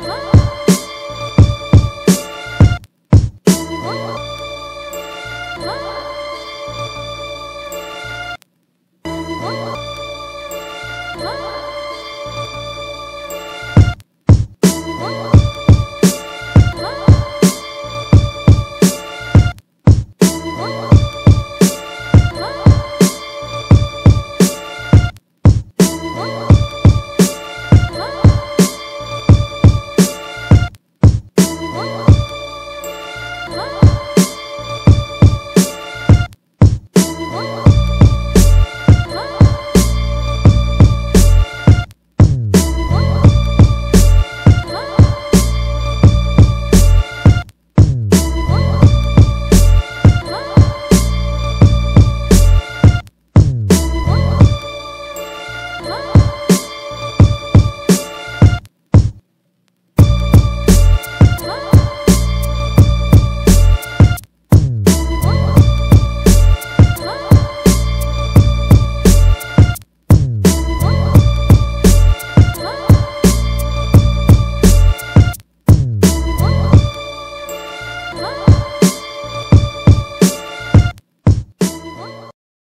Oh.